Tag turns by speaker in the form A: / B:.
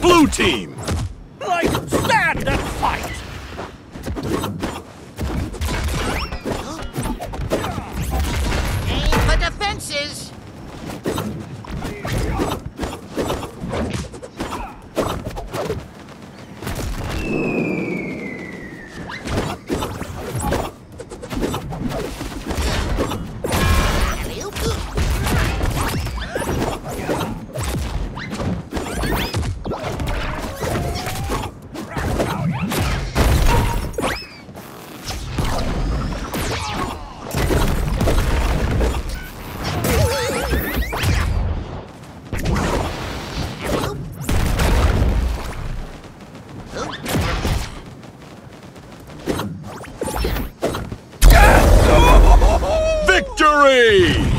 A: Blue team!
B: Like,
A: Victory!